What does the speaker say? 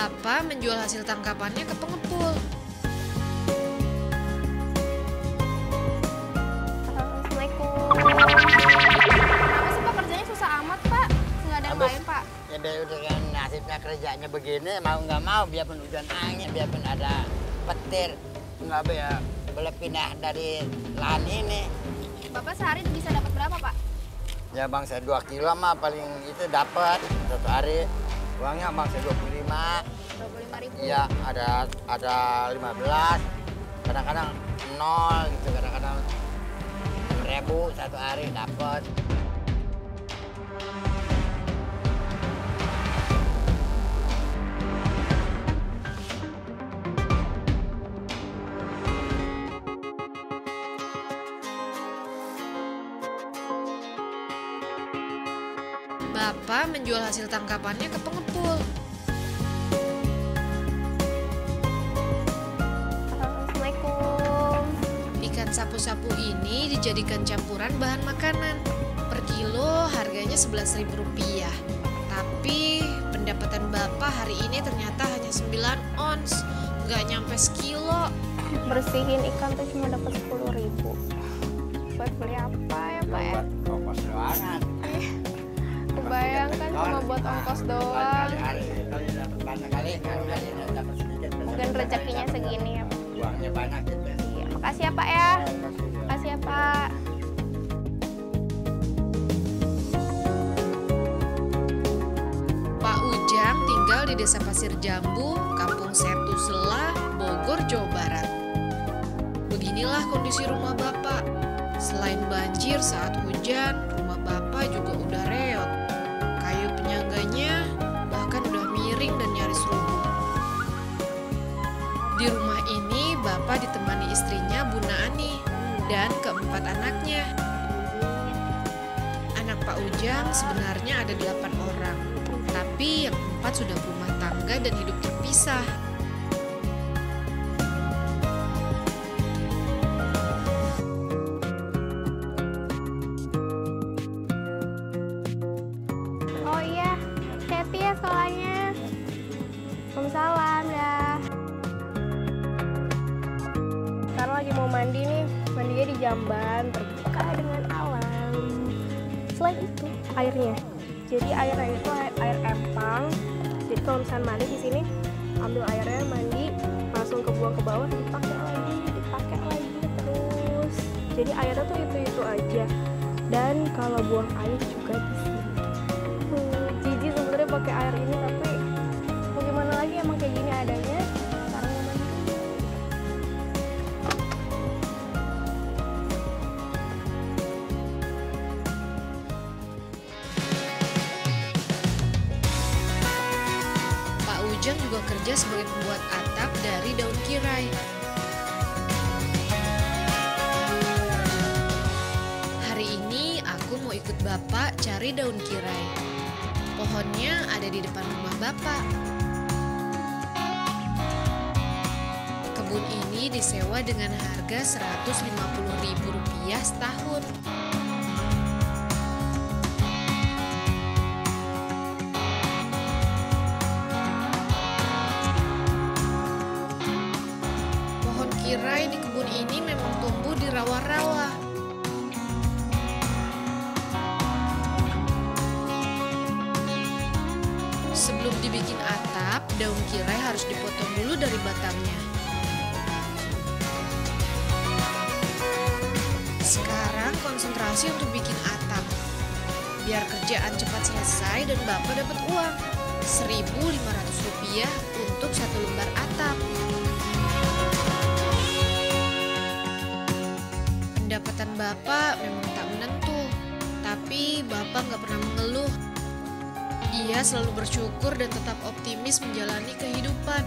Bapak menjual hasil tangkapannya ke pengepul. Assalamualaikum. Kenapa sih Pak kerjanya susah amat Pak? Nggak ada yang Habis. lain Pak? Ya kan nasibnya kerjanya begini mau nggak mau biarpun hujan angin biarpun ada petir nggak be ya boleh pindah dari lahan ini Bapak sehari bisa dapat berapa Pak? ya bang saya dua kilo mah paling itu dapat satu hari uangnya puluh lima. 25 ribu. iya ada ada lima belas. Kadang-kadang nol gitu kadang-kadang ribu satu hari dapat Bapak menjual hasil tangkapannya ke pengepul. Assalamualaikum. Ikan sapu-sapu ini dijadikan campuran bahan makanan. Per kilo harganya Rp11.000. Tapi pendapatan Bapak hari ini ternyata hanya 9 ons. Nggak nyampe sekilo. Bersihin ikan tuh cuma dapat 10 ribu. Buat beli apa ya Pak ya? buat ongkos doangan Kebayang kan cuma buat ongkos doang. Mungkin rezekinya segini ya Pak. uangnya banyak gitu Iya, makasih ya Pak ya. Makasih ya Pak. Pak Ujang tinggal di Desa Pasir Jambu, Kampung Setu Sela, Bogor, Jawa Barat. Beginilah kondisi rumah Bapak. Selain banjir saat hujan, rumah Bapak juga istrinya Buna Ani dan keempat anaknya. Anak Pak Ujang sebenarnya ada delapan orang, tapi yang empat sudah berumah tangga dan hidup terpisah. Mau mandi nih, mandinya di jamban, terbuka dengan alam. Selain itu, airnya. Jadi airnya itu air, air empang. Jadi kalau misalnya mandi di sini, ambil airnya mandi, langsung kebuang ke bawah, dipakai lagi, dipakai lagi terus. Jadi airnya tuh itu itu aja. Dan kalau buang air juga di sini. Hmm, jijik sebenarnya pakai air ini Ujang juga kerja sebagai pembuat atap dari daun kirai. Hari ini aku mau ikut Bapak cari daun kirai. Pohonnya ada di depan rumah Bapak. Kebun ini disewa dengan harga Rp150.000 setahun. Kirai di kebun ini memang tumbuh di rawa-rawa. Sebelum dibikin atap, daun kirai harus dipotong dulu dari batangnya. Sekarang konsentrasi untuk bikin atap. Biar kerjaan cepat selesai dan Bapak dapat uang. Rp1.500 untuk satu lembar atap. Bapak memang tak menentu, tapi Bapak nggak pernah mengeluh. Ia selalu bersyukur dan tetap optimis menjalani kehidupan.